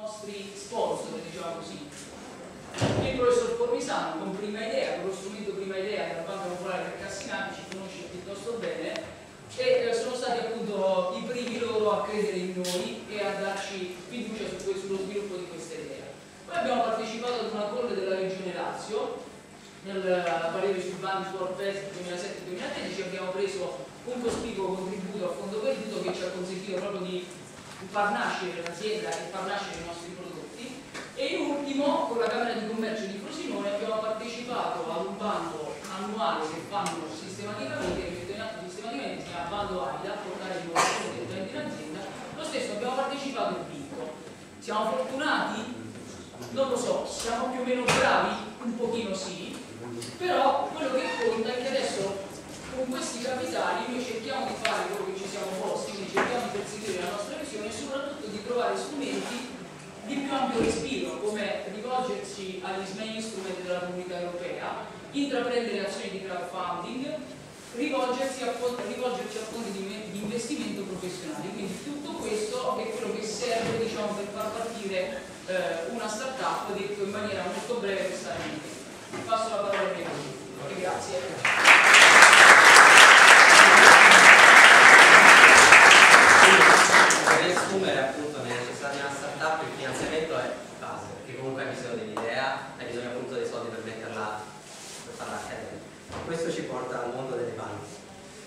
nostri sponsor, diciamo così. Il professor Formisano con Prima Idea, con lo strumento Prima Idea della Banca Popolare per Cassinati, ci conosce piuttosto bene, e eh, sono stati appunto i primi loro a credere in noi e a darci fiducia su, sullo sviluppo di questa idea. Poi abbiamo partecipato ad una call della Regione Lazio nel parere sui bandi Sport Fest 2007-2013 abbiamo preso un cospicuo contributo a fondo perduto che ci ha consentito proprio di far nascere l'azienda e far nascere i nostri prodotti e in ultimo con la Camera di Commercio di Frosinone abbiamo partecipato ad un bando annuale che fanno sistematicamente che sistematicamente si chiama bando AIDA portare innovazione dei utenti in azienda lo stesso abbiamo partecipato e vinto siamo fortunati? non lo so, siamo più o meno bravi? un pochino sì però quello che conta è che adesso con questi capitali noi cerchiamo di fare quello che ci siamo posti, quindi cerchiamo di perseguire la nostra visione e soprattutto di trovare strumenti di più ampio respiro, come rivolgersi agli strumenti della comunità europea, intraprendere azioni di crowdfunding, rivolgersi a, rivolgerci a fondi di, di, investimento professionali. Quindi tutto questo è quello che serve diciamo, per far partire eh, una startup, detto in maniera molto breve stare in Passo la parola ai miei Grazie. riassumere appunto nella necessità di una startup il finanziamento è base, perché comunque hai bisogno dell'idea, hai bisogno appunto dei soldi per metterla, per farla accadere. Questo ci porta al mondo delle banche,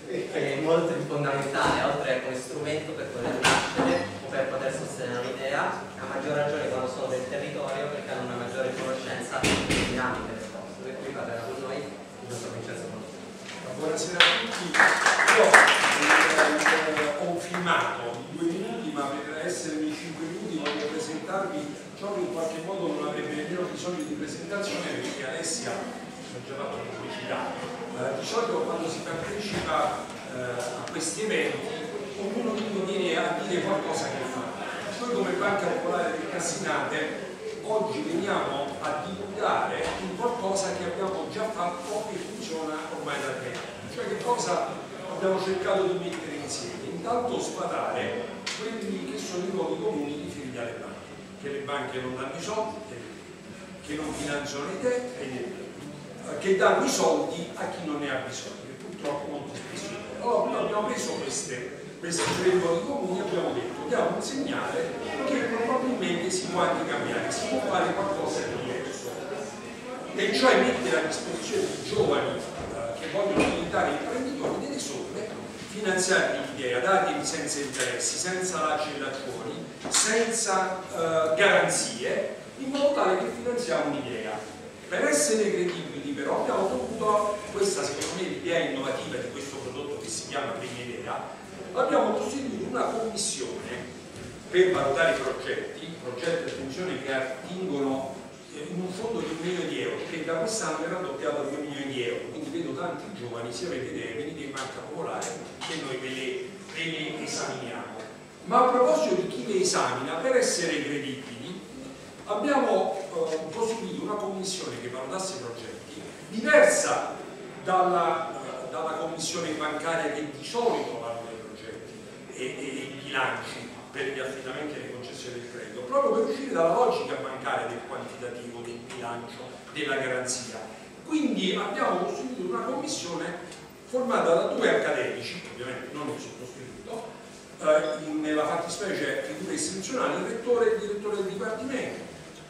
che è molto fondamentale, oltre come strumento per poter nascere o per poter sostenere un'idea, a maggior ragione quando sono del territorio perché hanno una maggiore conoscenza delle dinamiche del posto. Per cui parlerà con noi il dottor Vincenzo Montoni. Buonasera a tutti. Io eh, ho filmato due minuti, ma per essermi cinque minuti presentarvi ciò che in qualche modo non avrebbe nemmeno bisogno di presentazione perché Alessia ha già fatto pubblicità. Eh, di solito quando si partecipa eh, a questi eventi ognuno di noi viene a dire qualcosa che fa. Noi come Banca Popolare del Cassinate oggi veniamo a divulgare in qualcosa che abbiamo già fatto e funziona ormai da tempo. Cioè che cosa abbiamo cercato di mettere insieme? Intanto sfatare quelli che sono i luoghi comuni riferiti alle banche, che le banche non danno i soldi, che non finanziano le idee, che danno i soldi a chi non ne ha bisogno, che purtroppo molto spesso è. Allora abbiamo preso queste, questi tre luoghi comuni e abbiamo detto diamo un segnale che probabilmente si può anche cambiare, si può fare qualcosa di diverso e cioè mettere a disposizione di giovani eh, che vogliono diventare imprenditori delle somme, finanziarli l'idea, dargli senza interessi, senza lacellazioni, senza eh, garanzie, in modo tale che finanziamo un'idea. Per essere credibili però abbiamo dovuto, questa secondo me l'idea innovativa di questo prodotto che si chiama Prima Idea, abbiamo costituito una commissione per valutare i progetti, progetti attenzione che attingono in un fondo di un milione di euro, che da quest'anno è raddoppiato a 2 milioni di euro, quindi vedo tanti giovani, se avete idee, venite in Banca Popolare che noi ve le, ve le esaminiamo. Ma a proposito di chi le esamina, per essere credibili, abbiamo eh, costruito una commissione che valutasse i progetti, diversa dalla, eh, dalla commissione bancaria che di solito valuta i progetti e, e i bilanci per gli affidamenti e le concessioni del credito, proprio per uscire dalla logica bancaria del quantitativo, del bilancio, della garanzia. Quindi abbiamo costruito una commissione formata da due accademici, ovviamente non sottoscritto, eh, nella fattispecie figure istituzionali, il rettore e il direttore del dipartimento,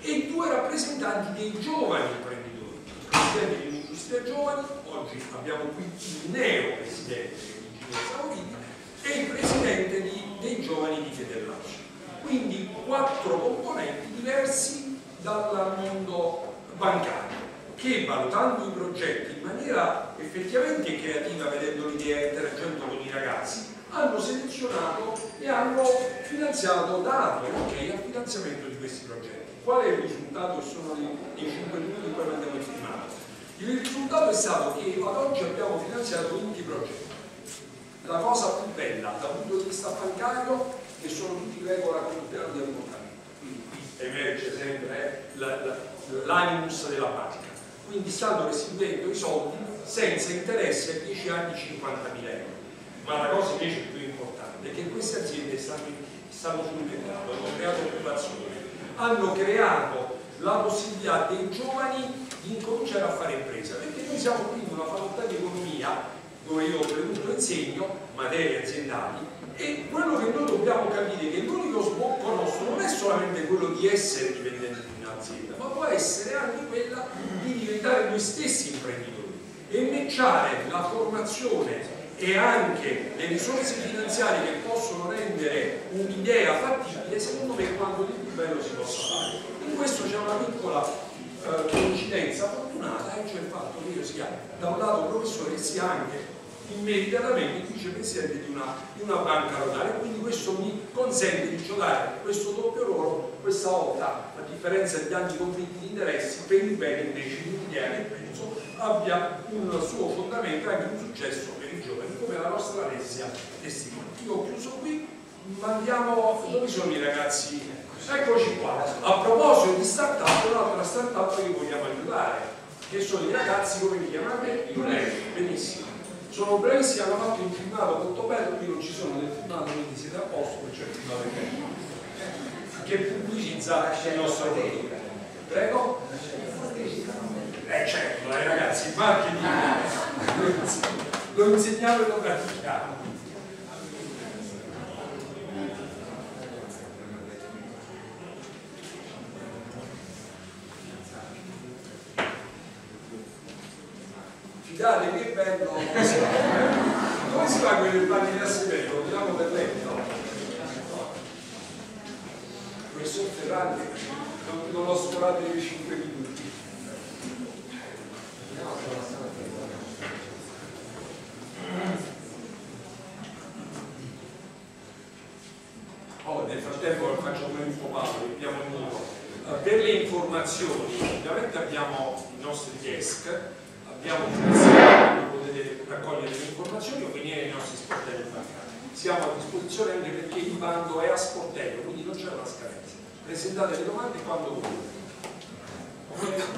e due rappresentanti dei giovani imprenditori, il presidente dell'industria giovani, oggi abbiamo qui il neo presidente, l'ingegnere Sauriti, e il presidente di, dei giovani di Federlascio. Quindi quattro componenti diversi dal mondo bancario che valutando i progetti in maniera effettivamente creativa, vedendo l'idea interagendo con i ragazzi, hanno selezionato e hanno finanziato, dato ok al finanziamento di questi progetti. Qual è il risultato? Sono i 5 minuti che poi abbiamo estimato. Il risultato è stato che ad oggi abbiamo finanziato 20 progetti la cosa più bella dal punto di vista bancario che sono tutti regola comunitaria di avvocati quindi qui emerge sempre eh, l'animus della banca quindi stanno restituendo i soldi senza interesse a 10 anni 50.000 euro ma la cosa invece più importante è che queste aziende stanno, stanno sul mercato hanno creato occupazione hanno creato la possibilità dei giovani di incominciare a fare impresa, perché noi siamo qui in una facoltà di economia dove io oltretutto insegno materie aziendali e quello che noi dobbiamo capire è che l'unico sbocco nostro non è solamente quello di essere dipendenti di un'azienda, ma può essere anche quella di diventare noi stessi imprenditori e matchare la formazione e anche le risorse finanziarie che possono rendere un'idea fattibile, secondo me quanto di più bello si possa fare. In questo c'è una piccola eh, coincidenza fortunata, e cioè il fatto che io sia da un lato professore e sia anche immediatamente vicepresidente di una, di una banca locale, quindi questo mi consente di giocare questo doppio ruolo, questa volta a differenza degli altri conflitti di interessi, per il bene invece di un'idea che penso abbia un suo fondamento e anche un successo per i giovani, come la nostra Alessia testimonia. Io ho chiuso qui, ma andiamo, dove sono i ragazzi? Eccoci qua. A proposito di start-up, un'altra start-up che vogliamo aiutare, che sono i ragazzi, come li chiamate? I benissimo sono bravissimi, hanno fatto un filmato molto bello, qui non ci sono nel filmato, quindi siete a posto, c'è il filmato che, che pubblicizza il nostro prodotto. Prego? Eh certo, dai ragazzi, il marketing lo insegniamo e lo pratichiamo. Fidate che bello come si fa, il panni da severo? Lo tiriamo per letto. Professor Ferrandi, non, non ho sforato i 5 minuti. Oh, nel frattempo faccio come un po' Paolo, abbiamo il muro. Per le informazioni, ovviamente abbiamo i nostri desk, abbiamo un potete raccogliere le informazioni o venire nei nostri sportelli bancari. Siamo a disposizione anche perché il bando è a sportello, quindi non c'è una scadenza. Presentate le domande quando volete.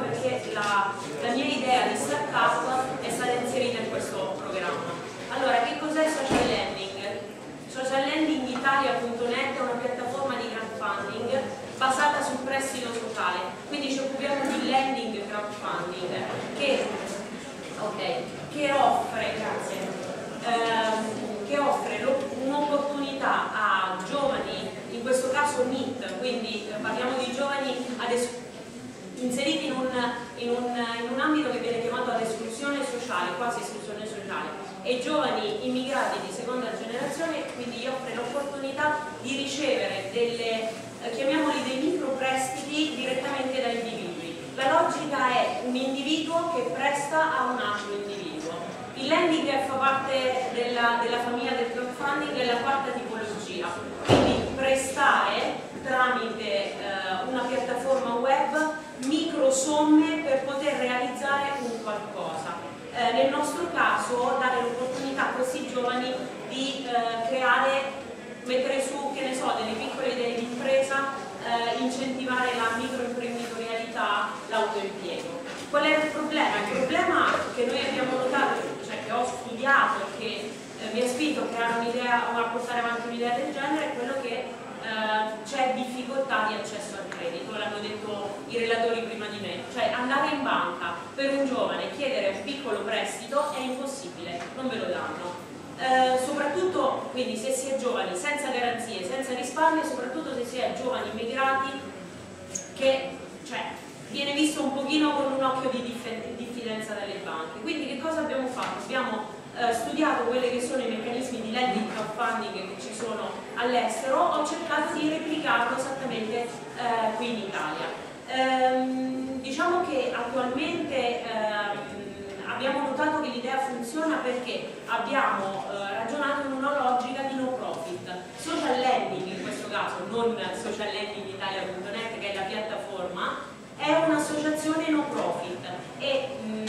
Perché la, la mia idea di startup è stata inserire basata sul prestito sociale, quindi ci occupiamo di lending crowdfunding che, okay, che offre, ehm, che offre un'opportunità a giovani, in questo caso NIT, quindi parliamo di giovani inseriti in un, in, un, in un ambito che viene chiamato ad esclusione sociale, quasi esclusione sociale, e giovani immigrati di seconda generazione, quindi gli offre l'opportunità di ricevere delle, eh, chiamiamoli dei microprestiti direttamente da individui. La logica è un individuo presta a un altro individuo. Il lending fa parte della, della famiglia del crowdfunding, è la quarta tipologia, quindi prestare tramite eh, una piattaforma web micro somme per poter realizzare un qualcosa. Eh, nel nostro caso dare l'opportunità a questi giovani di eh, creare, mettere su, che ne so, delle piccole idee di impresa, eh, incentivare la microimprenditorialità, l'autoimpiego. Qual è il problema? Il problema che noi abbiamo notato, cioè che ho studiato e che eh, mi ha spinto a creare un'idea o a portare avanti un'idea del genere è quello che eh, c'è difficoltà di accesso al credito, l'hanno detto i relatori prima di me, cioè andare in banca per un giovane chiedere un piccolo prestito è impossibile, non ve lo danno. Eh, soprattutto quindi se si è giovani senza garanzie, senza risparmio, soprattutto se si è giovani immigrati che cioè, viene visto un pochino con un occhio di diffidenza dalle banche. Quindi che cosa abbiamo fatto? Abbiamo eh, studiato quelli che sono i meccanismi di lending crowdfunding che ci sono all'estero, ho cercato di replicarlo esattamente eh, qui in Italia. Ehm, diciamo che attualmente ehm, abbiamo notato che l'idea funziona perché abbiamo eh, ragionato in una logica di no profit, social lending in questo caso, non social lending italia.net che è la piattaforma, è un'associazione no profit e mh, mm,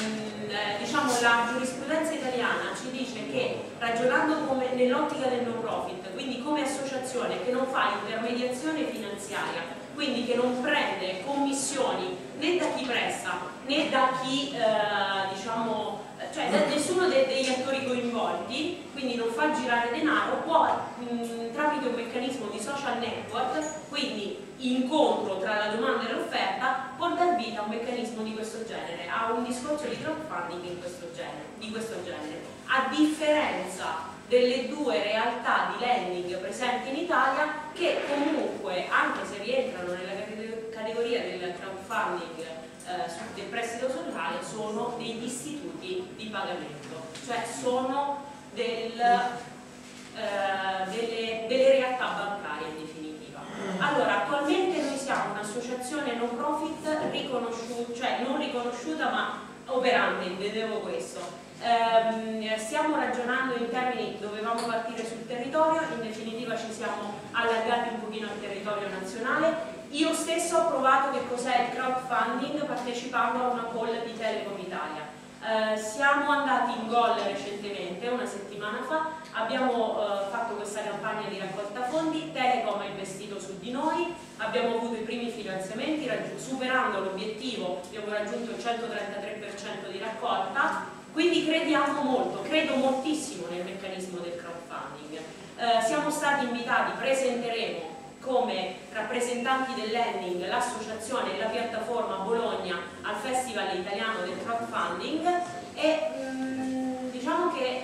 eh, diciamo, la giurisprudenza italiana ci dice che ragionando nell'ottica del no profit, quindi come associazione che non fa intermediazione finanziaria, quindi che non prende commissioni né da chi presta né da chi eh, diciamo, cioè da nessuno de degli attori coinvolti, quindi non fa girare denaro, può mh, tramite un meccanismo di social network, quindi incontro tra la domanda e l'offerta, può dar vita a un meccanismo di questo genere, a un discorso di crowdfunding questo genere, di questo genere. A differenza delle due realtà di lending presenti in Italia che comunque, anche se rientrano nella categoria del crowdfunding eh, del prestito sociale, sono degli istituti di pagamento, cioè sono del, eh, delle, delle realtà bancarie in definitiva. Allora, attualmente noi siamo un'associazione no profit riconosciuta, cioè non riconosciuta ma operante, intendevo questo. Eh, stiamo ragionando in termini, dovevamo partire sul territorio, in definitiva ci siamo allargati un pochino al territorio nazionale. Io stesso ho provato che cos'è il crowdfunding partecipando a una call di Telecom Italia. Eh, siamo andati in gol recentemente, una settimana fa, abbiamo eh, fatto questa campagna di raccolta fondi, Telecom ha investito su di noi, abbiamo avuto i primi finanziamenti, superando l'obiettivo abbiamo raggiunto il 133% di raccolta, quindi crediamo molto, credo moltissimo nel meccanismo del crowdfunding. Eh, siamo stati invitati, presenteremo come rappresentanti dell'Ending l'associazione e la piattaforma Bologna al Festival Italiano del Crowdfunding e mh, mm, diciamo che eh,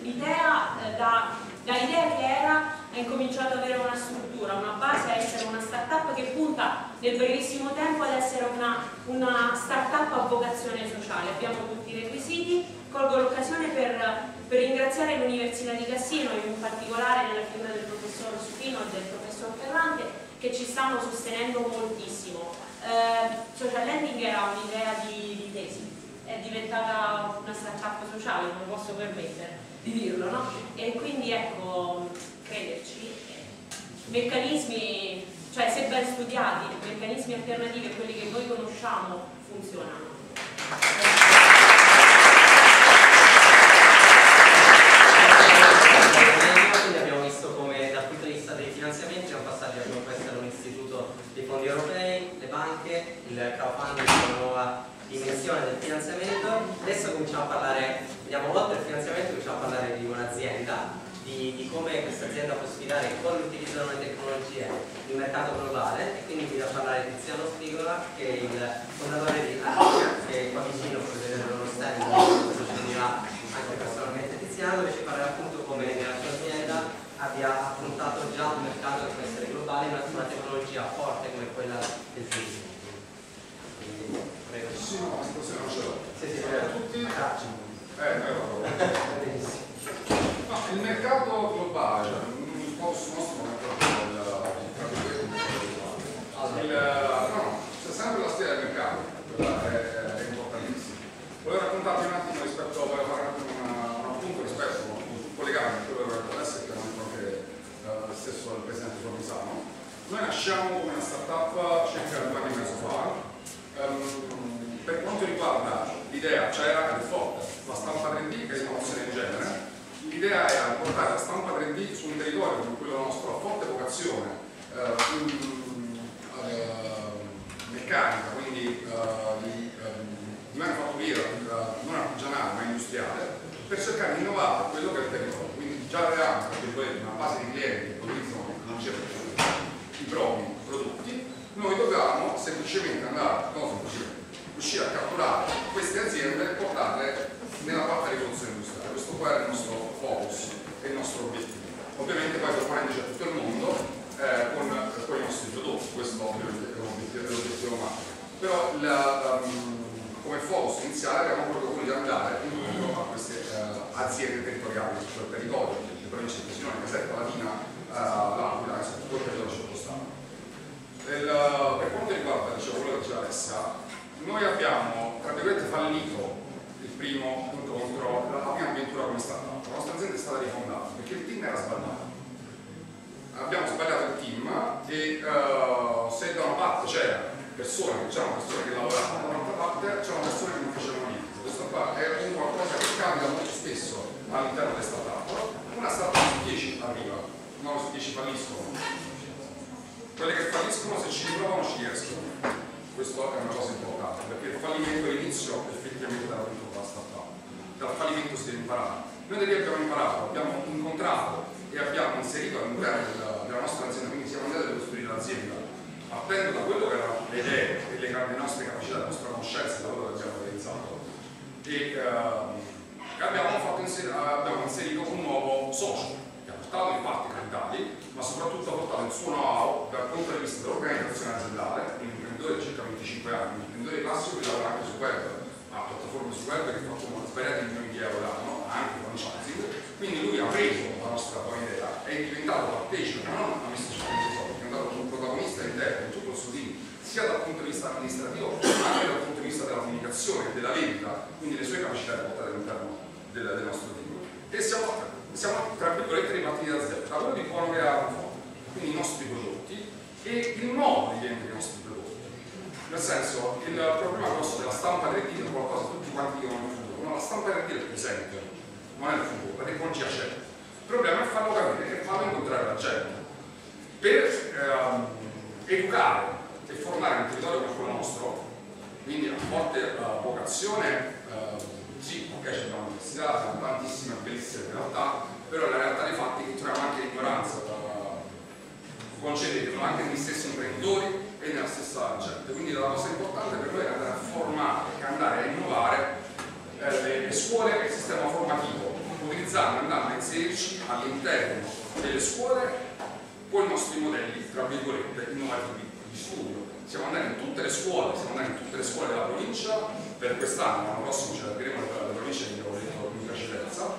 l'idea eh, da, da idea che era incominciato ad avere una struttura, una base, a essere una startup che punta nel brevissimo tempo ad essere una, una startup a vocazione sociale. Abbiamo tutti i requisiti, colgo l'occasione per, per, ringraziare l'Università di Cassino, in particolare nella figura del professor Supino e del professor Ferrante, che ci stanno sostenendo moltissimo. Eh, social lending era un'idea di, di tesi, è diventata una startup sociale, non posso permettere di dirlo, no? E quindi ecco, crederci, meccanismi, cioè se ben studiati, meccanismi alternativi a quelli che noi conosciamo funzionano. Abbiamo visto come dal punto di vista dei finanziamenti siamo passati da quello essere un istituto dei fondi europei, le banche, il crowdfunding, una nuova dimensione del finanziamento. Adesso cominciamo a parlare, vediamo oltre il finanziamento, cominciamo a parlare di un'azienda di di, di come questa azienda può sfidare con l'utilizzo delle tecnologie il mercato globale e quindi vi a parlare Tiziano Spigola che è il fondatore di Aria che è qua vicino per vedere lo stand questo ci dirà anche personalmente Tiziano dove ci parlerà appunto come la sua azienda abbia affrontato già un mercato che può essere globale ma su una tecnologia forte come quella del turismo Prego. Sì, no, stasera non ce l'ho. Sì, sì, a tutti. Eh. Benissimo. No, il mercato globale, Noi nasciamo come una startup circa due anni e mezzo fa. Um, per quanto riguarda l'idea c'era ed è forte, la stampa 3D che è l'innovazione in genere, L'idea era portare la stampa 3D su un territorio come quello nostro a forte vocazione eh, in, uh, meccanica, quindi uh, di, um, di manifatturiera, uh, non artigianale ma industriale, per cercare di innovare quello che è il territorio. Quindi già avevamo una base di clienti che utilizzano tecnologie i propri prodotti, noi dovevamo semplicemente andare, no, semplicemente, riuscire a catturare queste aziende e portarle nella quarta rivoluzione industriale. Questo qua era il nostro focus e il nostro obiettivo. Ovviamente poi proporendoci a tutto il mondo eh, con, con, i nostri prodotti, questo ovviamente è l'obiettivo macro. Però la, um, come focus iniziale abbiamo proprio quello di andare a queste uh, aziende territoriali quel territorio, le province di Frosinone, Caserta, Latina, uh, L'Aquila, insomma, tutto il territorio circostante. per quanto riguarda dicevo, quello che diceva Alessia, noi abbiamo tra virgolette fallito primo appunto contro la prima avventura come startup. La nostra azienda è stata rifondata perché il team era sbagliato. Abbiamo sbagliato il team e uh, se da una parte c'era persone, c'erano persone che lavoravano, dall'altra parte c'erano persone che non facevano niente. Questo qua è un qualcosa che capita molto spesso all'interno delle startup. Una startup su 10 arriva, 9 su 10 falliscono. Quelle che falliscono se ci riprovano ci riescono. Questo è una cosa importante perché il fallimento è l'inizio effettivamente della la startup. Dal fallimento si deve imparare. Noi da lì abbiamo imparato, abbiamo incontrato e abbiamo inserito all'interno della, della, nostra azienda, quindi siamo andati a costruire l'azienda partendo da quello che erano le idee e le, le, nostre capacità, la nostra conoscenza da quello che abbiamo realizzato. E uh, abbiamo, inserire, abbiamo, inserito un nuovo socio che ha portato i fatti capitali, ma soprattutto ha portato il suo know-how dal punto di vista dell'organizzazione aziendale, un imprenditore di circa 25 anni, un imprenditore classico che lavora anche su web, ha piattaforme su web che facciano svariati milioni di euro l'anno, anche franchising, quindi lui ha preso la nostra buona idea, è diventato partecipe, ma non ha messo soldi, è diventato un protagonista interno in tutto il suo team, sia dal punto di vista amministrativo, ma anche dal punto di vista della comunicazione, della vendita, quindi le sue capacità di portare all'interno del, del, nostro team. E siamo, siamo tra virgolette ripartiti da zero, da quello di buono che avevamo quindi i nostri prodotti e il modo di vendere i nostri prodotti nel senso, il problema grosso della stampa 3D è qualcosa che tutti quanti dicono nel futuro, ma la stampa 3D è presente, non è il futuro, la tecnologia c'è. Il problema è farlo capire e farlo incontrare la gente. Per ehm, educare e formare un territorio come quello nostro, quindi a forte uh, vocazione, uh, sì, ok, c'è l'università, abbiamo tantissime bellissime realtà, però la realtà dei fatti che troviamo anche l'ignoranza, concedetelo, anche negli stessi imprenditori, e nella stessa gente. Quindi la cosa importante per noi è andare a formare, andare a innovare eh, le, scuole e il sistema formativo, utilizzando, andando a inserirci all'interno delle scuole con i nostri modelli, tra virgolette, innovativi di studio. Siamo andati in tutte le scuole, siamo andati in tutte le scuole della provincia, per quest'anno, l'anno prossimo ce l'abbiamo nella provincia che avevo detto in precedenza,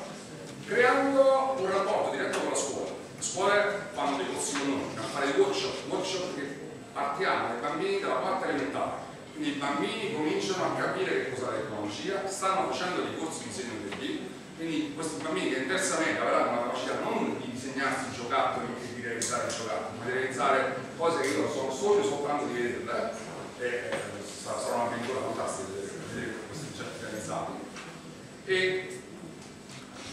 creando un rapporto diretto con la scuola. Le scuole fanno dei corsi con noi, a fare dei workshop, workshop che partiamo dai bambini dalla quarta elementare, quindi i bambini cominciano a capire che cos'è la tecnologia, stanno facendo dei corsi di disegno 3D, quindi questi bambini che in terza media avranno la capacità non di disegnarsi giocattoli e di realizzare giocattoli, ma di realizzare cose che io sono solo soltanto di vederle e eh, sarà un'avventura fantastica vedere questi oggetti realizzati. E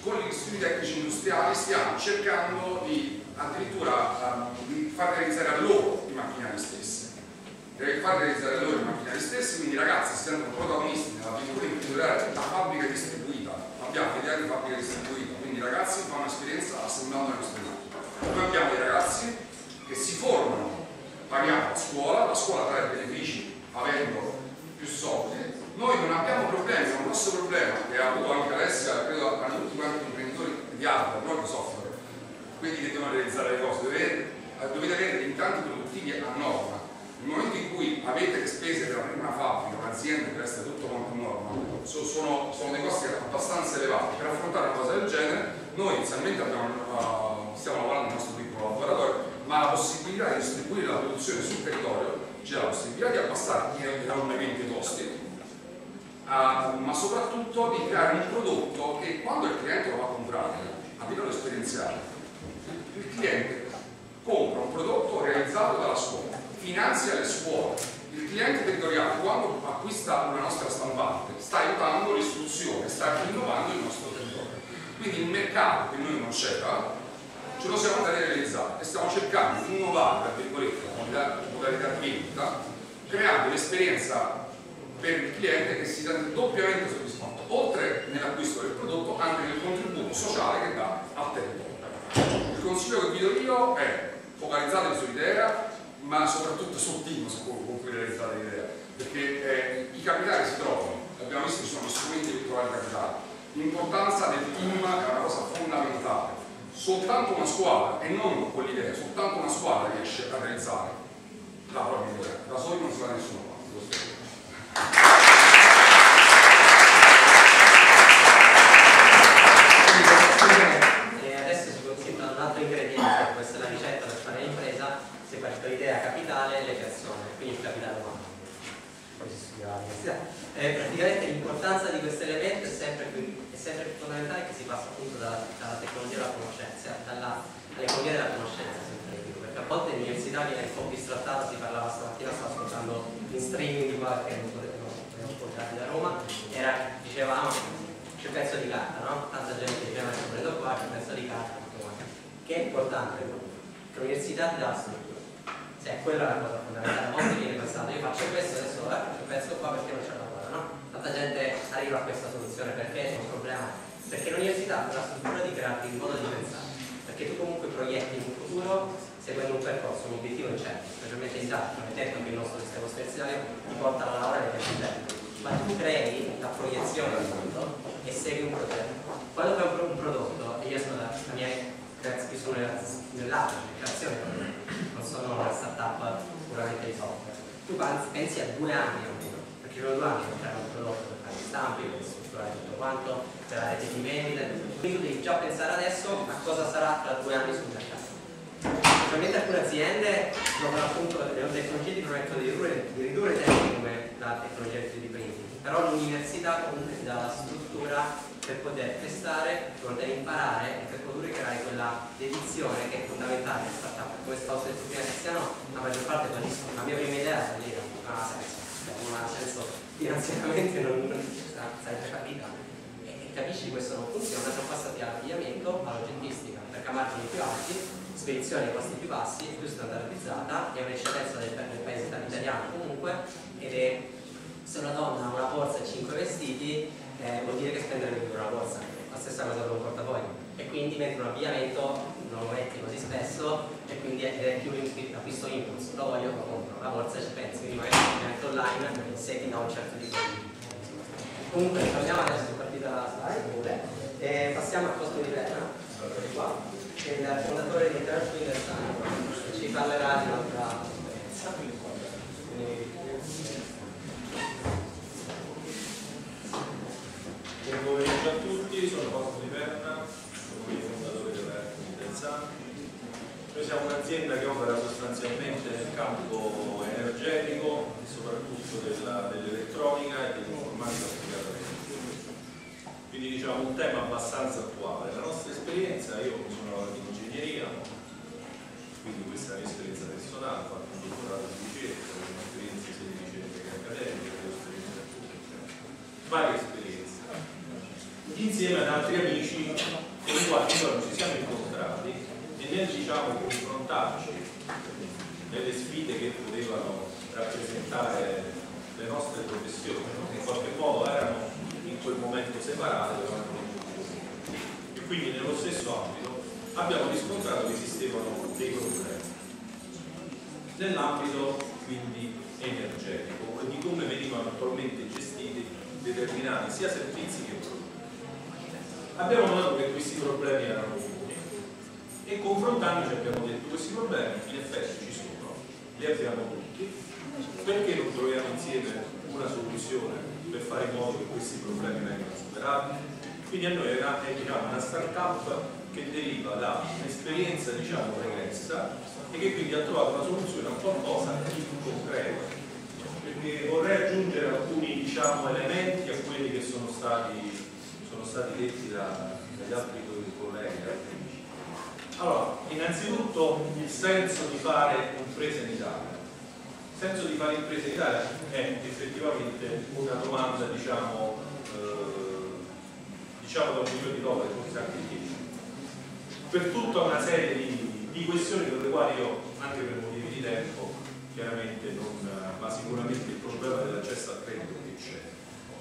con gli studi tecnici industriali stiamo cercando di addirittura um, di far realizzare a loro i macchinari stessi. Far realizzare a loro i macchinari stessi quindi ragazzi sentono protagonisti nell'avventura imprenditoriale la fabbrica distribuita abbiamo idea di fabbrica distribuita quindi i ragazzi fanno un'esperienza assemblata grosso problema che ha avuto anche Alessia, credo hanno tutti quanti gli imprenditori di hardware, non di software, quindi che devono realizzare le cose, dovete, dovete avere degli impianti produttivi a norma. Nel momento in cui avete le spese della prima fabbrica, un'azienda che resta tutto quanto a norma, so- sono, sono dei costi abbastanza elevati. Per affrontare una cosa del genere, noi inizialmente abbiamo, uh, stiamo lavorando nel nostro piccolo laboratorio, ma la possibilità di distribuire la produzione sul territorio c'è la possibilità di abbassare enormemente i costi, Uh, ma soprattutto di creare un prodotto che quando il cliente lo va a comprare a livello esperienziale, il cliente compra un prodotto realizzato dalla scuola, finanzia le scuole, il cliente territoriale quando acquista una nostra stampante sta aiutando l'istruzione, sta innovando il nostro territorio. Quindi il mercato che noi non c'era ce lo siamo andati a realizzare e stiamo cercando di innovare, tra virgolette, la modalità di vendita, creando un'esperienza per il cliente che si sente doppiamente soddisfatto, oltre nell'acquisto del prodotto anche nel contributo sociale che dà al territorio. Il consiglio che vi do io è focalizzatevi sull'idea, ma soprattutto sul team con cui realizzate l'idea, perché eh, i capitali si trovano, abbiamo visto che sono strumenti per trovare capitali, l'importanza del team è una cosa fondamentale, soltanto una squadra e non con l'idea, soltanto una squadra riesce a realizzare la propria idea, da soli non si va da nessuna parte. questo è. Quindi, scusami, eh, adesso si considera un altro ingrediente, questa è la ricetta per fare l'impresa, si parte l'idea capitale e le persone, quindi il capitale umano. Poi si studia all'università. Eh, praticamente l'importanza di questo elemento è sempre più, è sempre più fondamentale che si passa appunto dalla, dalla tecnologia alla conoscenza, dalla- all'economia della conoscenza, perché a volte l'università viene un po' bistrattata, si parlava stamattina, stavo ascoltando in streaming di qualche non potevo non ascoltati da Roma, era, dicevamo c'è il pezzo di carta, no? Tanta gente diceva che prendo qua, c'è il pezzo di carta. Che è importante, che l'università ti dà la struttura. Cioè, quella è la cosa fondamentale. A volte viene pensato, io faccio questo, adesso eh, faccio pezzo qua perché non c'è no? Tanta gente arriva a questa soluzione perché è un problema. Perché l'università ha la struttura di crearti il modo di pensare. Perché tu comunque proietti un futuro seguendo un percorso, un obiettivo incerto, specialmente in è detto che il nostro sistema spaziale ti porta alla laurea nei tempi certi. Ma tu crei la proiezione del mondo e segui un progetto. Quando fai un, pro- un prodotto, e io sono la, la mia io sono nella- nell'arte di creazione, non sono una startup puramente di software. Tu pensi a due anni almeno, perché sono due anni per creare un prodotto, per fare gli stampi, per strutturare tutto quanto, per la rete di vendita, quindi devi già pensare adesso a cosa sarà tra due anni sul mercato. Specialmente alcune aziende trovano appunto le tecnologie ti permettono di ridurre, di ridurre i tempi come la tecnologia 3D printing, però l'università comunque ti dà la struttura per poter testare, per poter imparare e per poter creare quella dedizione che è fondamentale in startup. Come stavo detto prima Cristiano, la maggior parte. La mia prima idea è fallita, non ha senso, non ha senso finanziariamente non, non sarebbe fallita. E, capisci che questo non funziona, sono passati all'avviamento, alla logistica, perché a margini più alti spedizione a costi più bassi, più standardizzata, è un'eccellenza del, del paese italiano comunque ed è se una donna ha una borsa e 5 vestiti eh, vuol dire che spendere di più una borsa, la stessa cosa per un portafoglio e quindi metti un abbigliamento, non lo metti così spesso e quindi è, più acquisto impulso, lo voglio, lo compro, la borsa ci pensi, quindi magari metto online se ti dà un certo tipo di Comunque torniamo adesso, è partita la slide, e passiamo al costo di eccoli qua. Che è il fondatore di Internet Universale, ci parlerà di un'altra esperienza. Quindi, Buon pomeriggio a tutti, sono Fausto Di Perna, sono il fondatore della Universale. Noi siamo un'azienda che opera sostanzialmente nel campo energetico e soprattutto dell'elettronica e dell'informatica applicata. Quindi diciamo un tema abbastanza attuale. La nostra esperienza, io sono laureato in ingegneria, quindi questa è la mia esperienza personale, ho fatto un dottorato di ricerca, un'esperienza sia di ricerca che accademica, ho esperienza varie esperienze, insieme ad altri amici con i quali noi ci siamo incontrati e nel diciamo confrontarci nelle sfide che potevano rappresentare le nostre professioni, che in qualche modo erano in quel momento separate. E quindi nello stesso ambito abbiamo riscontrato che esistevano dei problemi nell'ambito quindi energetico e di come venivano attualmente gestiti determinati sia servizi che prodotti. Abbiamo notato che questi problemi erano comuni e confrontandoci abbiamo detto questi problemi in effetti ci sono, li abbiamo tutti, perché non troviamo insieme una soluzione per fare in modo che questi problemi vengano superati? Quindi a noi era diciamo, una start-up che deriva da un'esperienza diciamo, pregressa e che quindi ha trovato una soluzione a qualcosa di concreto perché vorrei aggiungere alcuni diciamo, elementi a quelli che sono stati, sono stati detti da, dagli altri colleghi. Allora, innanzitutto il senso di fare impresa in Italia. Il senso di fare impresa in Italia è effettivamente una domanda, diciamo, eh, diciamo da un milione di dollari, forse anche di 10. Per tutta una serie di, di questioni per le quali io, anche per motivi di tempo, chiaramente non, ma sicuramente il problema dell'accesso al credito che c'è,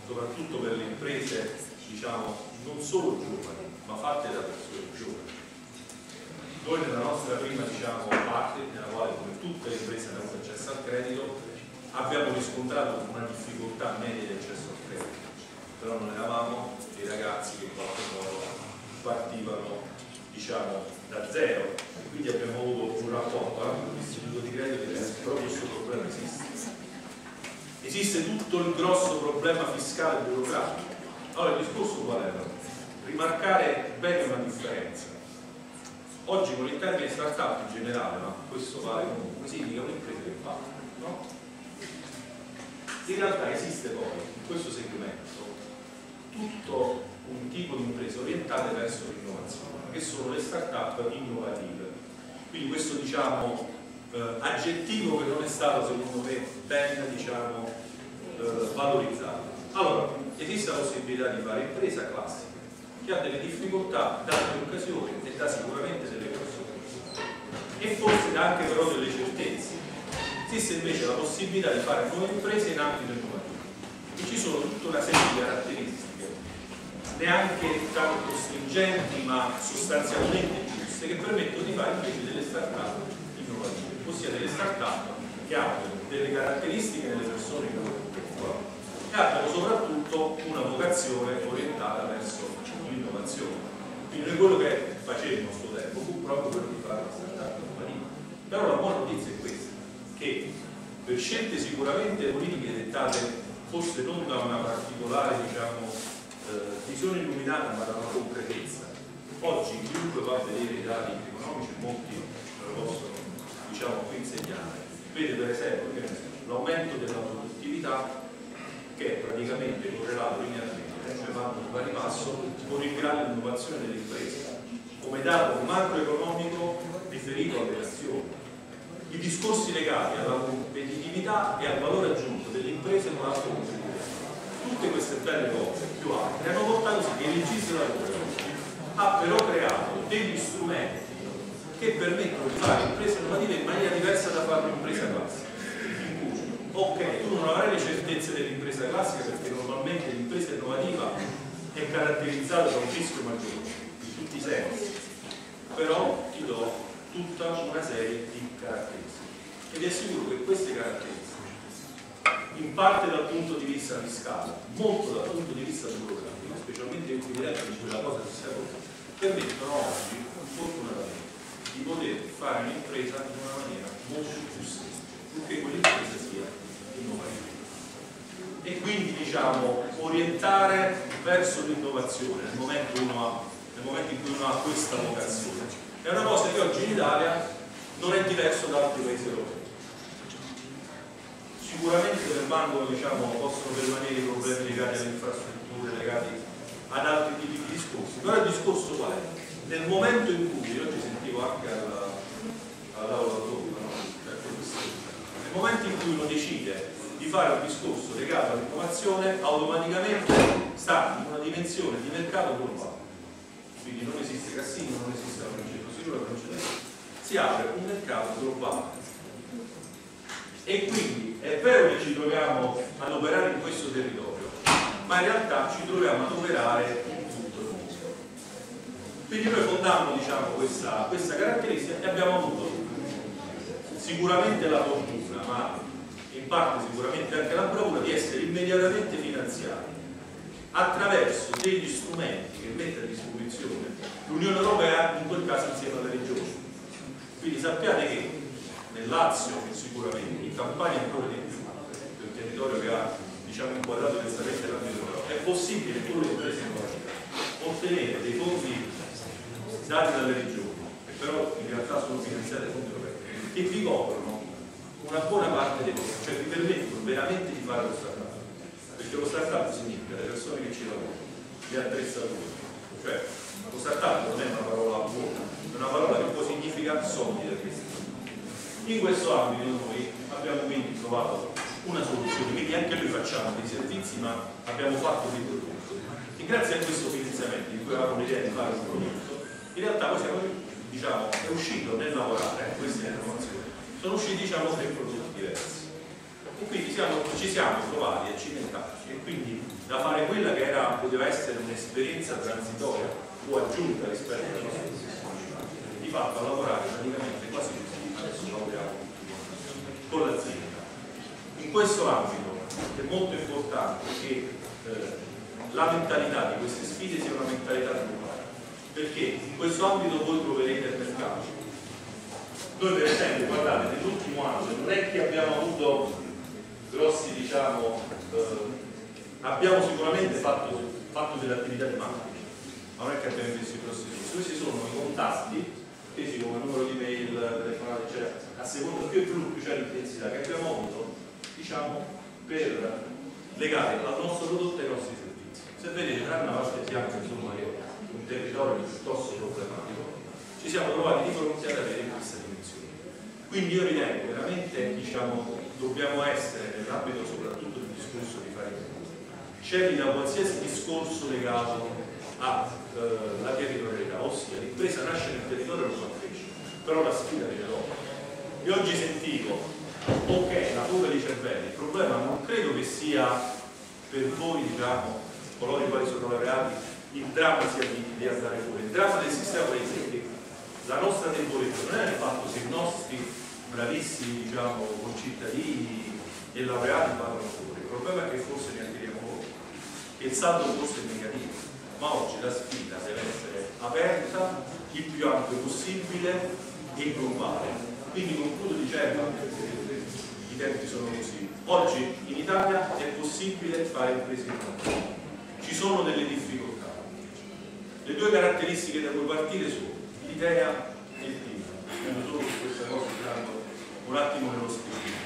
soprattutto per le imprese, diciamo, non solo giovani, ma fatte da persone giovani. Noi nella nostra prima diciamo, parte, nella quale come tutte le imprese hanno avuto accesso al credito, abbiamo riscontrato una difficoltà media di accesso al credito, però non eravamo dei ragazzi che in qualche modo partivano diciamo, da zero e quindi abbiamo avuto un rapporto anche con l'istituto di credito che però questo problema esiste. Esiste tutto il grosso problema fiscale e burocratico. Allora il discorso qual è? Rimarcare bene una differenza. Oggi con il termine startup in generale, ma questo vale comunque, significa un'impresa che fa, no? In realtà esiste poi in questo segmento tutto un tipo di imprese orientate verso l'innovazione che sono le start-up innovative. Quindi questo diciamo, eh, aggettivo che non è stato secondo me ben diciamo, eh, valorizzato. Allora, esiste la possibilità di fare impresa classica che ha delle difficoltà, dà delle occasioni e dà sicuramente delle conseguenze e forse dà anche però delle certezze. Esiste invece la possibilità di fare nuove imprese in ambito innovativo. E ci sono tutta una serie di caratteristiche neanche tanto stringenti ma sostanzialmente giuste che permettono di fare invece delle start-up innovative, ossia delle start-up che abbiano delle caratteristiche nelle persone che lavorano e abbiano soprattutto una vocazione orientata verso l'innovazione. Quindi noi quello che facemmo a questo tempo fu proprio quello di fare una start-up. Però la buona notizia è questa, che per scelte sicuramente politiche dettate forse non da una particolare diciamo, eh, visione illuminata ma da una concretezza. Oggi chiunque va a vedere i dati economici, molti lo possono diciamo, insegnare, vede per esempio l'aumento della produttività che è praticamente correlato linearmente, va passo con il grado di innovazione delle imprese, come dato macroeconomico riferito alle azioni. I discorsi legati alla competitività e al valore aggiunto delle imprese non altro contributo tutte queste belle cose più altre hanno portato sì che il legislatore ha però creato degli strumenti che permettono di fare imprese innovative in maniera diversa da fare un'impresa classica in cui ok tu non avrai le certezze dell'impresa classica perché normalmente l'impresa innovativa è caratterizzata da un rischio maggiore in tutti i sensi però ti do tutta una serie di caratteristiche ed è sicuro che queste caratteristiche in parte dal punto di vista fiscale, molto dal punto di vista burocratico, specialmente in cui in cui la cosa si sta permettono oggi, fortunatamente, di poter fare un'impresa in una maniera molto più semplice, purché quell'impresa sia innovativa. E quindi diciamo orientare verso l'innovazione nel nel momento in cui uno ha questa vocazione. È una cosa che oggi in Italia non è diverso da altri paesi europei sicuramente permangono, diciamo, possono permanere i problemi legati alle infrastrutture, legati ad altri tipi di discorsi, però il discorso qual è? Nel momento in cui, oggi sentivo anche alla, alla no? Cioè, nel momento in cui uno decide fare un discorso legato all'innovazione, automaticamente sta in una dimensione di mercato globale. Quindi non esiste Cassino, non esiste la Francesco Sicuro, non ce Si apre un mercato globale e quindi è vero che ci troviamo ad operare in questo territorio, ma in realtà ci troviamo ad operare in tutto il mondo. Quindi noi fondammo diciamo, questa, questa caratteristica e abbiamo avuto sicuramente la fortuna, ma parte sicuramente anche la bravura di essere immediatamente finanziati attraverso degli strumenti che mette a disposizione l'Unione Europea, in quel caso insieme alle regioni. Quindi sappiate che nel Lazio sicuramente, in Campania ancora di più, del territorio che ha diciamo, inquadrato direttamente l'ambito europeo, è possibile pure le imprese economiche ottenere dei fondi dati dalle regioni, che però in realtà sono finanziate da fondi europei, che vi coprono una buona parte dei costi, cioè vi permettono veramente di fare lo startup. Perché lo startup significa le persone che ci lavorano, gli attrezzatori, cioè lo startup non è una parola buona, è una parola che poi significa soldi da investire. In questo ambito noi abbiamo quindi trovato una soluzione, quindi anche noi facciamo dei servizi ma abbiamo fatto dei prodotti. E grazie a questo finanziamento di cui avevamo l'idea di fare un prodotto, in realtà poi siamo, diciamo, è uscito nel lavorare, eh, questa è l'informazione, sono usciti diciamo tre prodotti diversi. E quindi siamo, ci siamo trovati a cimentarci e quindi da fare quella che era, poteva essere un'esperienza transitoria o aggiunta rispetto alla nostra posizione, di fatto a lavorare praticamente quasi tutti, adesso lavoriamo con l'azienda. In questo ambito è molto importante che eh, la mentalità di queste sfide sia una mentalità globale, perché in questo ambito voi troverete il mercato. Noi per esempio, guardate, nell'ultimo anno non è che abbiamo avuto grossi, diciamo, eh, abbiamo sicuramente fatto, fatto delle attività di marketing, ma non è che abbiamo investito grossi soldi, questi sono i contatti, tesi come numero di mail, telefonate, eccetera, a seconda più e più, più c'è l'intensità che abbiamo avuto, diciamo, per legare al nostro prodotto e ai nostri servizi. Se vedete, tranne una parte bianca, insomma, è un territorio piuttosto problematico, ci siamo trovati di fronte ad avere dimensione. Quindi io ritengo veramente, diciamo, dobbiamo essere nell'ambito soprattutto del discorso di fare scegli da qualsiasi discorso legato alla eh, territorialità, ossia l'impresa nasce nel territorio e lo fa crescere, però la sfida viene dopo. E oggi sentivo, ok, la fuga di cervelli, il problema non credo che sia per voi, diciamo, coloro i quali sono laureati, il dramma sia di, di andare fuori, il dramma del sistema è la nostra debolezza non è nel fatto che i nostri bravissimi diciamo, concittadini e laureati vanno fuori, il problema è che forse ne attiriamo voi, che il saldo forse è negativo, ma oggi la sfida deve essere aperta, il più ampio possibile e globale. Quindi concludo dicendo, i tempi sono così, oggi in Italia è possibile fare imprese internazionali, ci sono delle difficoltà. Le due caratteristiche da cui partire sono l'idea e il team. Spendo solo su questa cosa tirando un attimo nello spirito.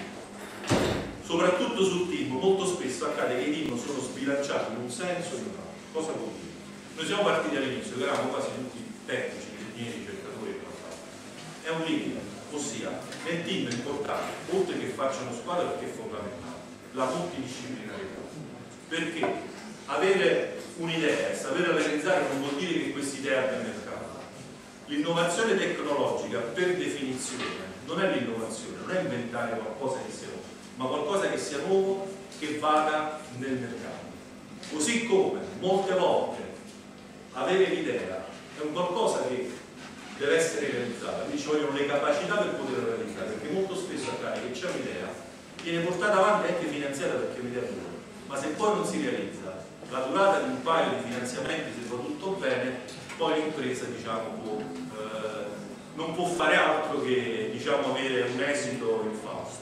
Soprattutto sul team, molto spesso accade che i team sono sbilanciati in un senso o in un altro. Cosa vuol dire? Noi siamo partiti all'inizio, che eravamo quasi tutti tecnici, ingegneri, ricercatori e quant'altro. È un limite, ossia nel team è importante, oltre che facciano squadra perché è fondamentale, la multidisciplinarietà. Perché avere un'idea e saper realizzare non vuol dire che questa idea abbia mercato. L'innovazione tecnologica per definizione non è l'innovazione, non è inventare qualcosa che sia nuovo, ma qualcosa che sia nuovo che vada nel mercato. Così come molte volte avere l'idea è un qualcosa che deve essere realizzata, quindi ci vogliono le capacità per poterlo realizzare, perché molto spesso accade che c'è un'idea, viene portata avanti anche finanziata perché è un'idea buona, ma se poi non si realizza, la durata di un paio di finanziamenti, se va tutto bene, poi l'impresa diciamo, può, eh, non può fare altro che diciamo, avere un esito infausto.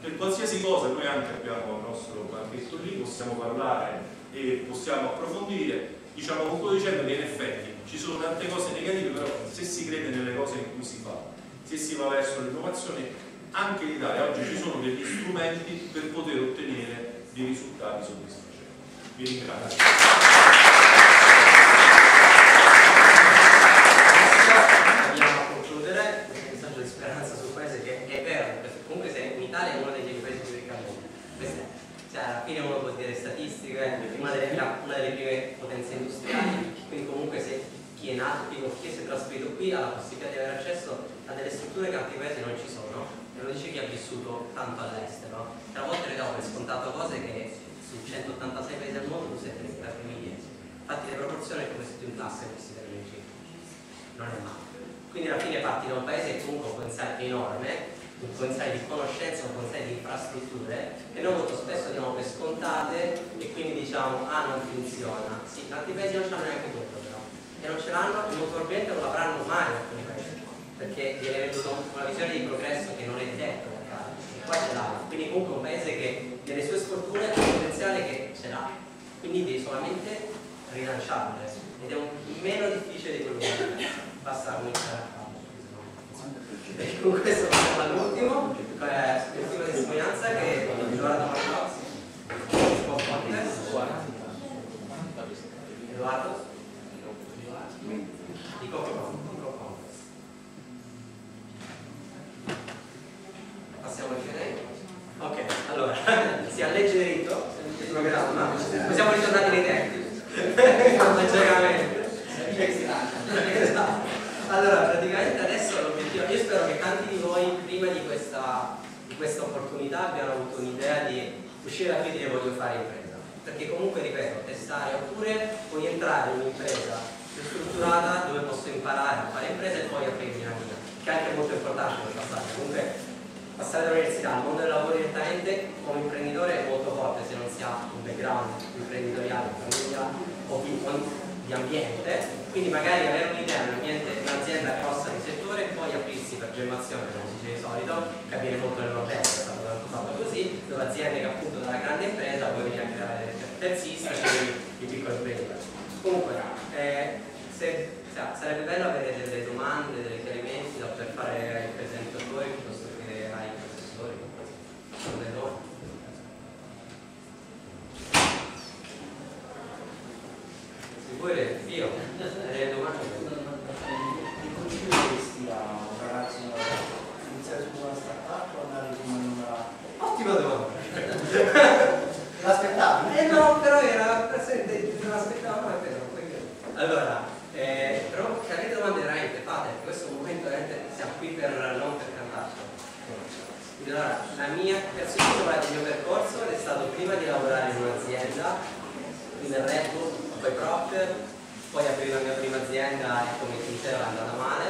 Per qualsiasi cosa noi anche abbiamo il nostro banchetto lì, possiamo parlare e possiamo approfondire, diciamo concludo dicendo che in effetti ci sono tante cose negative, però se si crede nelle cose in cui si fa, se si va verso l'innovazione, anche in Italia oggi ci sono degli strumenti per poter ottenere dei risultati soddisfacenti. Vi ringrazio. Andiamo a concludere un messaggio di speranza sul paese che è vero, perché comunque se in Italia è uno degli ricchi al mondo. Questa cioè, alla fine uno può dire statistiche, una delle, una delle prime potenze industriali, quindi comunque se chi è nato chi si è trasferito qui ha la possibilità di avere accesso a delle strutture che altri paesi non ci sono, e lo dice chi ha vissuto tanto all'estero. A volte noi diamo per scontato cose che su 186 paesi al mondo tu sei 30 famiglie. Infatti le proporzioni è come se tu in delle amici. Non è male. Quindi alla fine parti da un paese che comunque un potenziale enorme, un potenziale di conoscenza, un potenziale di infrastrutture che noi molto spesso diamo per scontate e quindi diciamo ah non funziona, sì, tanti paesi non ce l'hanno neanche quello però, e non ce l'hanno e molto probabilmente non l'avranno mai alcuni paesi, perché viene venduto una visione di progresso che non è detto e qua ce l'ha, quindi comunque un paese che nelle sue sfortune ha un potenziale che ce l'ha, quindi devi solamente rilanciarlo ed è un meno difficile di quello che pensa, basta cominciare a farlo. E con questo passiamo all'ultimo, eh, l'ultima testimonianza che riguarda Marcos. Edoardo? Di Coco Passiamo al Q&A? Ok, allora, si alleggeritto il programma, poi siamo ritornati nei tempi. Magicamente. Esatto. Allora, praticamente adesso l'obiettivo, io spero che tanti di voi prima di questa, di questa opportunità abbiano avuto un'idea di uscire da qui e dire voglio fare impresa. Perché comunque, ripeto, testare, oppure puoi entrare in un'impresa più strutturata dove posso imparare a fare impresa e poi aprirmi la mia, che è anche molto importante per passare. Comunque passare dall'università al mondo del lavoro direttamente come imprenditore è molto forte se non si ha un background imprenditoriale, famiglia o di, di ambiente, quindi magari avere un'idea un'azienda grossa di settore e poi aprirsi per gemmazione, come si dice di solito, che avviene molto nel nord è stato tanto fatto così, dove aziende che appunto dalla grande impresa poi venire a creare terzisti e i piccoli imprenditori. Comunque, eh, se, sarebbe bello avere delle domande, dei chiarimenti da per fare ai presentatori piuttosto che ai professori. Delle domande? Sicure, io, delle domande? Che consiglieresti a un ragazzo iniziare su una startup o andare come una... Ottima domanda! L'aspettavi? Eh no, però era presente, non aspettavo mai però. Allora, eh, però che avete domande veramente fate, perché questo è un momento veramente siamo qui per non per cantarci. Allora, la mia, innanzitutto il mio percorso è stato prima di lavorare in un'azienda, nel Red Bull, poi Procter, poi aprire la mia prima azienda e come ti dicevo è andata male,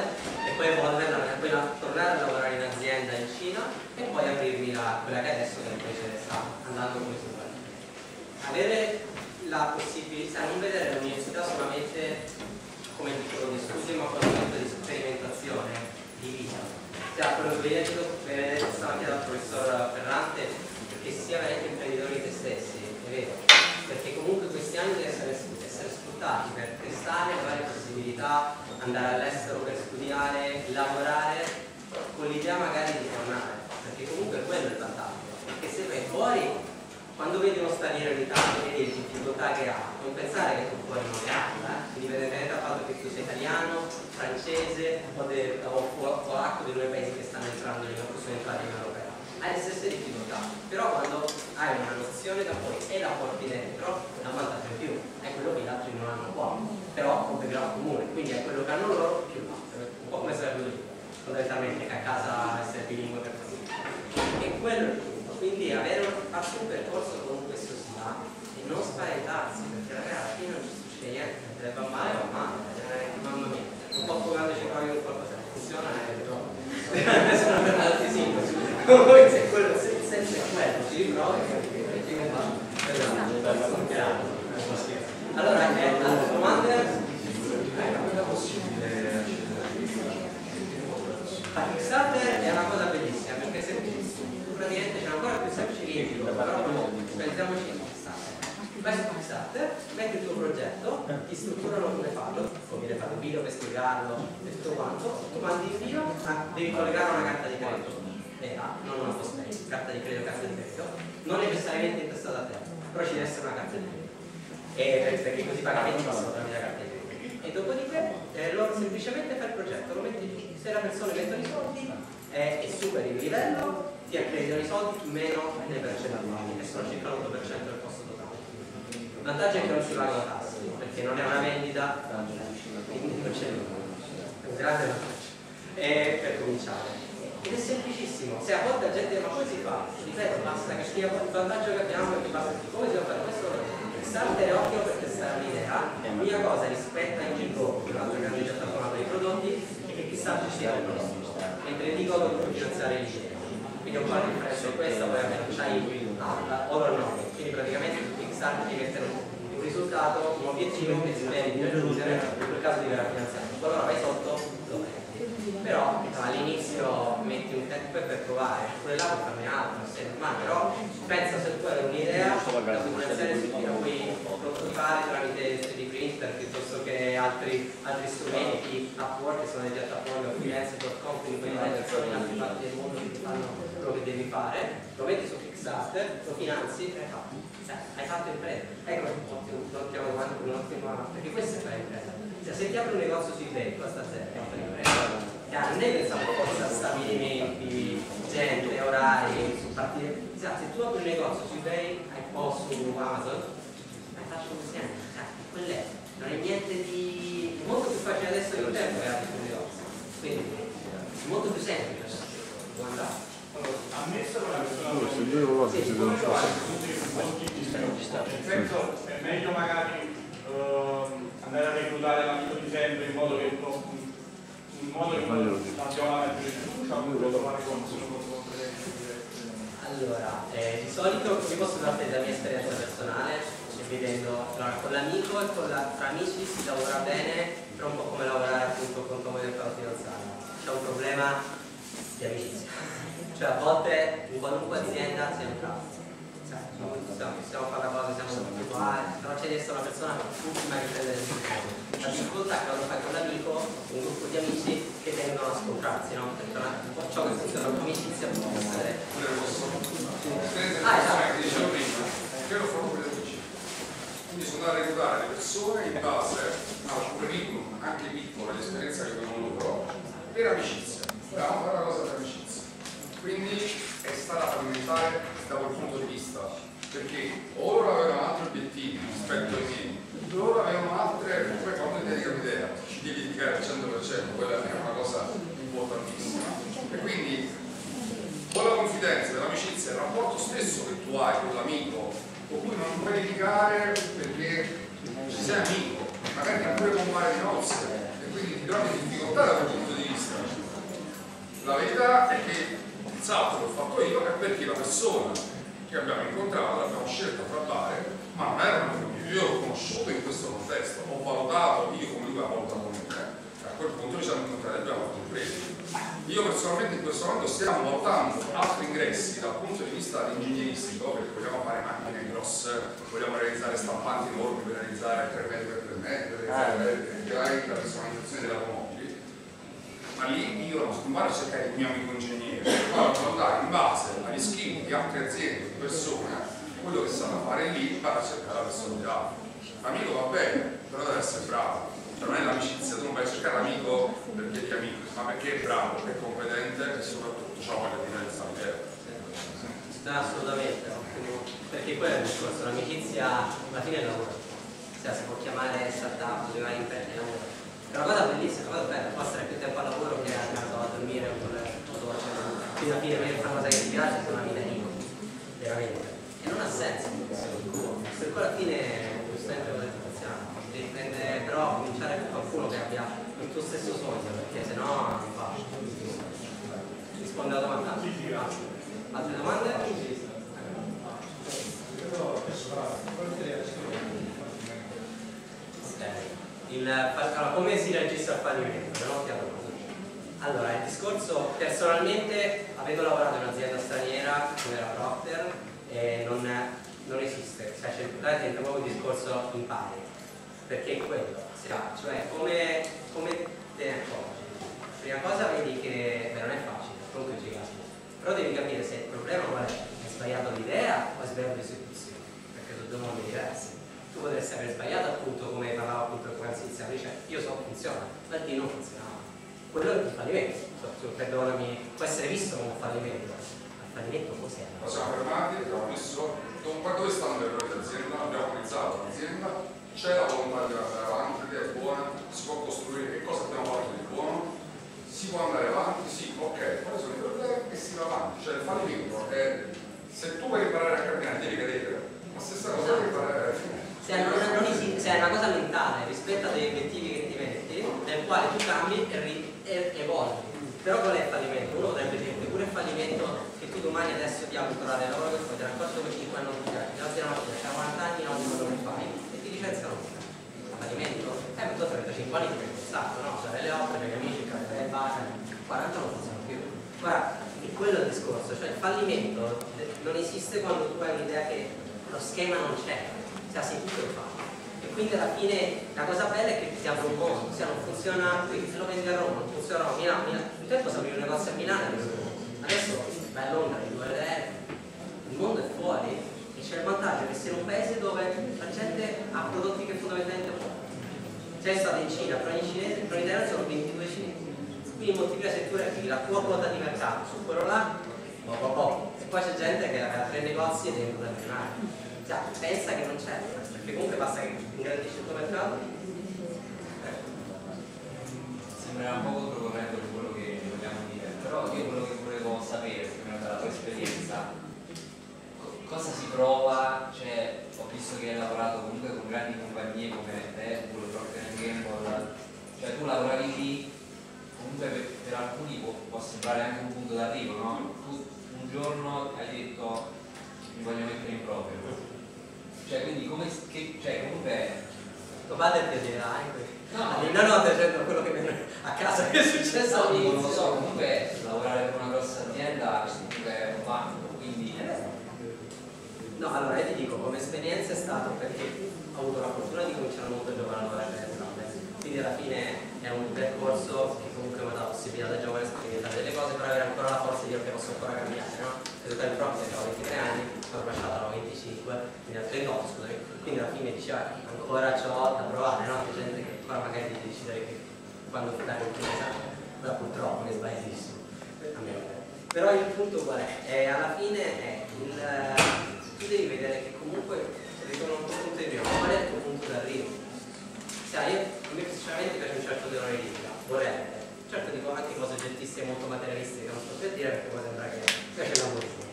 e poi evolverla, poi tornare a lavorare in azienda in Cina e poi aprirmi la, quella che adesso che invece sta andando come si vuole. Avere la possibilità, non vedere l'università solamente come titolo di studio ma come momento di sperimentazione di vita. Cioè, quello che vi ho detto stamattina dal professor Ferrante, che sia veramente imprenditori di te stessi, è vero, perché comunque questi anni devono essere, essere sfruttati per testare le varie possibilità, andare all'estero per studiare, lavorare, con l'idea magari di tornare, perché comunque quello è il vantaggio, perché se vai fuori quando vedi uno straniero in Italia vedi le difficoltà che ha, non pensare che tu fuori non le hai, eh? indipendentemente dal fatto che tu sei italiano, francese o, de, o polacco di due paesi che stanno entrando in sono entrati in Europea. Hai le stesse difficoltà, però quando hai una nozione da fuori e la porti dentro, un vantaggio più, è quello che gli altri non hanno qua, però un background comune, quindi è quello che hanno loro più un po' come sarebbe lui, fondamentalmente che a casa essere bilingue per tutti. E quello è il punto, quindi avere fatto un percorso con questo si va e non spaventarsi, perché ragazzi alla fine non ci succede niente, se va male va male, mamma mia, un po' come quando ci provi con qualcosa funziona e ritrovo. Sono per altri sintomi. Comunque se quello senza quello ci riprovi, ci allora, eh, altre domande? È possibile Kickstarter è una cosa bellissima perché se tu praticamente c'è ancora più semplice che però pensiamoci in su Kickstarter, metti il tuo progetto, ti strutturano come farlo, come viene fatto video per spiegarlo e tutto quanto, tu mandi in filo, ma devi collegare una carta di credito vera, non una postpay, carta di credito, carta di credito, non necessariamente intestata a te, però ci deve essere una carta di credito. E perché così i pagamenti passano tramite la carta di credito. E dopodiché eh, loro semplicemente fa il progetto, lo metti giù, se la persona mette i soldi eh, e superi il livello, ti accreditano i soldi meno le percentuali, che sono circa l'8% del costo totale. Il vantaggio è che non si pagano tasse, perché non è una vendita, quindi non c'è un grande vantaggio. E per cominciare. Ed è semplicissimo, se a volte la gente ma come si fa? Ripeto, basta che sia il vantaggio che abbiamo che basta come si può fare questo è ottimo per testare un'idea, l'unica cosa rispetto a Indiegogo, che è un'altra grande piattaforma per i prodotti, è che Kickstarter ci dà il prodotto, mentre Indiegogo puoi finanziare l'idea. Quindi un po' la differenza è questa, poi almeno c'hai all or no, quindi praticamente su Kickstarter Kickstarter ti mettono un risultato, un obiettivo che speri di raggiungere, in quel caso ti verrà finanziato. Allora vai sotto, lo metti. Però all'inizio metti un tempo per provare, pure là puoi normale, però pensa se tu hai un'idea, la puoi finanziare su la puoi prototipare tramite 3D printer piuttosto che altri, altri strumenti, Upwork, che sono dei piattaforme o freelance.com, quindi puoi fare persone in altre parti del mondo che ti fanno quello che devi fare, lo metti su Kickstarter, lo finanzi e hai fatto. Cioè, hai fatto impresa. Ecco, l'ottimo domanda, un'ottima, perché questo è fare impresa. Cioè, se ti apri un negozio su eBay, costa zero, è fare impresa. Cioè, non è pensiamo forse a stabilimenti, gente, orari. Cioè, se tu apri un negozio su eBay o su Amazon, hai fatto un insieme. Cioè, quello è. Non è niente di. è molto più facile adesso di un tempo che apri un negozio. Quindi è molto più semplice. Può andare. Ammesso che la persona Sì, si può provare. nel senso è meglio magari ehm, andare a reclutare l'amico di sempre in modo che in modo che abbiamo la fiducia oppure trovare con se uno con Allora, eh, di solito vi posso dare la mia esperienza personale, cioè vedendo allora, con l'amico e con la, tra amici si lavora bene, però un po' come lavorare appunto con come del Paolo Fidanzato. C'è un problema di amicizia. Cioè a volte in qualunque azienda c'è un trust. Cioè, possiamo, possiamo fare la cosa, siamo tutti uguali, però c'è di essere una persona ultima che prende le decisioni. La difficoltà è che quando fai con l'amico, un gruppo di amici che tendono a scontrarsi, no? Perché un po' ciò che con l'amicizia può essere L'esperienza Ah, di esatto. che dicevo prima, che lo fanno gli amici. Quindi sono andare a reclutare le persone in base al curriculum, anche piccolo, l'esperienza che abbiamo loro, per amicizia. Volevamo fare una cosa per amicizia. Quindi è stata fallimentare da quel punto di vista, perché o loro avevano altri obiettivi rispetto ai miei, loro avevano altre, poi quando ti dedica un'idea, ci devi dedicare al 100%, quella è una cosa importantissima. E quindi con la confidenza, l'amicizia, il rapporto stesso che tu hai con l'amico, con cui litigare perché ci sei amico, magari ti pure compare di nozze e quindi ti trovi in difficoltà da quel punto di vista. La verità è che il salto l'ho fatto io è perché la persona che abbiamo incontrato l'abbiamo scelta fra bare, ma non era un amico, io l'ho conosciuto in questo contesto, ho valutato, io come lui ha valutato me, e a quel punto ci siamo incontrati e abbiamo fatto un credito. Io personalmente in questo momento stiamo valutando altri ingressi dal punto di vista ingegneristico, perché vogliamo fare macchine grosse, vogliamo realizzare stampanti enormi per realizzare 3 metri per 3 metri, per realizzare la personalizzazione delle automobili. Ma lì io non vado a cercare il mio amico ingegnere, vado a valutare in base agli skill di altre aziende, di persone, quello che sanno fare lì, vado a cercare la persona ideale. L'amico va bene, però deve essere bravo. Non è l'amicizia, tu non vai a cercare l'amico perché è amico, ma perché è bravo, è competente e soprattutto ha voglia di realizzare l'idea. No, assolutamente, perché quello è il discorso, l'amicizia alla fine è lavoro, cioè si può chiamare startup, si chiamare impresa, è lavoro. È una cosa bellissima, una cosa bella, può stare più tempo al lavoro che a casa a dormire o doccia, fino alla fine per una cosa che ti piace è una vita ricca, veramente. E non ha senso, per cui alla fine giustamente lo ringraziamo, devi prendere però cominciare con qualcuno che abbia il tuo stesso sogno, perché sennò non fa. Risponde alla domanda? Altre domande? Il, allora, come si reagisce al fallimento? Allora, il discorso, personalmente, avendo lavorato in un'azienda straniera come era Procter, eh, non, non esiste, cioè c'è proprio il discorso impari, perché è quello, cioè, cioè come, come te ne accorgi? Prima cosa vedi che beh, non è facile, comunque ci però devi capire se il problema qual è, è sbagliato l'idea o è sbagliato l'esecuzione, perché sono due mondi diversi. Tu potresti aver sbagliato appunto come parlavo appunto poc'anzi iniziale, dice io so che funziona, ma il non funzionava. Quello è il fallimento, so, perdonami, può essere visto come un fallimento, ma il fallimento cos'è? Lo siamo fermati, abbiamo messo, dove dove stanno le errori dell'azienda, abbiamo analizzato l'azienda, c'è la volontà di andare avanti, l'idea è buona, si può costruire, che cosa abbiamo fatto di buono, si può andare avanti, sì, ok, quali sono i problemi e si va avanti, cioè il fallimento è, se tu vuoi imparare a camminare devi cadere, la stessa cosa devi imparare a esiste, se è una cosa mentale rispetto a degli obiettivi che ti metti, nel quale tu cambi e, evolvi. Però qual è il fallimento? Uno potrebbe dirti pure il fallimento che tu domani adesso ti trovare lavoro che poi ti raccolto dopo 5 anni ti alzi la mattina, c'hai 40 anni, non quello che fai e ti licenziano fallimento, eh tu a 35 anni ti hai pensato, no? Cioè le opere, per gli amici, il caffè, il bar, 40 non funziona più. Guarda, è quello il discorso, cioè il fallimento non esiste quando tu hai un'idea che lo schema non c'è, se ha sentito lo fa. E quindi alla fine la cosa bella è che apre un mondo, se non funziona qui, se lo vendi a Roma, non funziona a Milano, Milano. un tempo si aprire un negozio a Milano adesso vai a Londra, di due il mondo è fuori c'è il vantaggio che sei in un paese dove la gente ha prodotti che fondamentalmente può. Sei stato in Cina, però in cinese, però in Italia sono 22 cinesi. Quindi moltiplica se tu attivi la tua quota di mercato su quello là, po' po' po'. E poi c'è gente che aveva tre negozi e deve millionari. Cioè, pensa che non c'è, perché comunque basta che ingrandisci il tuo mercato. Sembra un po' di quello che vogliamo dire, però io quello che volevo sapere, più o meno dalla tua esperienza, cosa si prova, cioè ho visto che hai lavorato comunque con grandi compagnie come Red Bull, Procter Gamble, cioè tu lavoravi lì, comunque per, per alcuni può, può, sembrare anche un punto d'arrivo, no? Tu un giorno hai detto mi voglio mettere in proprio, cioè quindi come, che, cioè comunque... Tuo padre ti dirà anche. No, no, no, no, quello che a casa che è successo. No, non lo so, comunque lavorare per una grossa azienda comunque è un quindi... No, allora io ti dico, come esperienza è stato perché ho avuto la fortuna di cominciare molto giovane a lavorare per entrambe. Quindi alla fine è un percorso che comunque mi ha dato la possibilità da giovane sperimentare delle cose per avere ancora la forza di dire che posso ancora cambiare, no? Se il proprio avevo 23 anni, sono lasciata a 25, quindi a 38, scusami, quindi alla fine diceva ancora ho da provare, no? C'è gente che ancora magari devi decidere che quando dare un esame, però purtroppo è sbagliatissimo. Però il punto qual è? è alla fine è il tu devi vedere che comunque ritorno un tuo punto di qual è il tuo punto d'arrivo? Sai, a me sinceramente piace un certo tenore di vita, vorrei, certo dico anche cose oggettistiche molto materialistiche, non sto per dire perché poi sembra che piace la musica.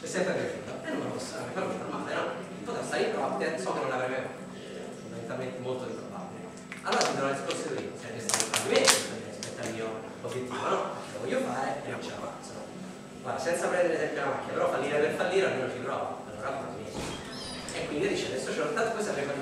È sempre piaciuto, e non lo fare, però è normale, no? Potrò stare in propria, so che non fatto, fondamentalmente molto improbabile. Allora ti darò il discorso io, se ne stanno fallimenti rispetto al mio obiettivo, no? Lo voglio fare e non ce la faccio. Guarda, senza prendere esempio la macchina, però fallire per fallire almeno ci provo e quindi dice adesso c'è tanto poi saprei fare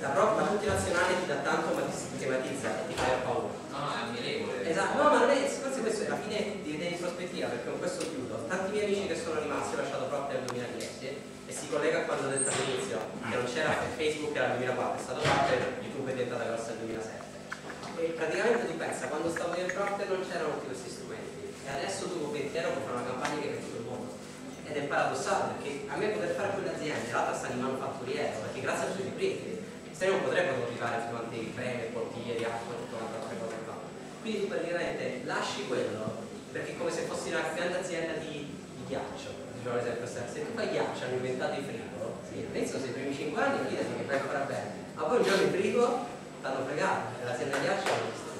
la, la multinazionale ti dà tanto ma ti schematizza e ti fai paura. No è ammirevole. Esatto. No ma non è forse questo è la fine di in prospettiva perché con questo chiudo. Tanti miei amici che sono rimasti ho lasciato proprio nel 2010 e si collega a quando ho detto all'inizio che non c'era Facebook era il 2004 è stato fatto e YouTube è diventata grossa nel 2007 e praticamente tu pensa quando stavo nel Procter non c'erano tutti questi strumenti. E adesso tu con 20 euro puoi fare una campagna che vende tutto il mondo ed è paradossale perché a me poter fare quell'azienda l'altra sta in manufatturiero perché grazie ai suoi libretti se no non potrebbero fare quanti creme, portieri, acqua e tutte altre cose qua. Quindi tu praticamente lasci quello perché è come se fossi una grande azienda di, di ghiaccio diciamo l'esempio se tu fai ghiaccio hanno inventato i frigo sì, all'inizio sei i primi 5 anni fidati che fai ancora bene ma poi un giorno il frigo t'hanno fregato e l'azienda di ghiaccio l'hanno distrutto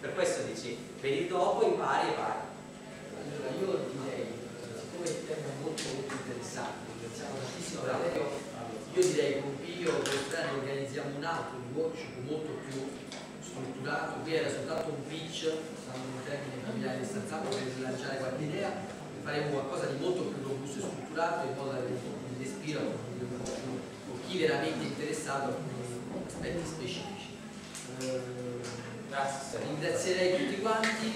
per questo dici vedi dopo impari e vai. Allora io direi il tema molto molto interessante ringraziamo tantissimo Valerio io direi con Pio quest'anno organizziamo un altro workshop molto più strutturato. Qui era soltanto un pitch stando in termini familiari di stanzato per rilanciare qualche idea. Faremo qualcosa di molto più robusto e strutturato in modo da un di respiro con chi veramente è interessato a aspetti specifici. Eh, ringrazierei tutti quanti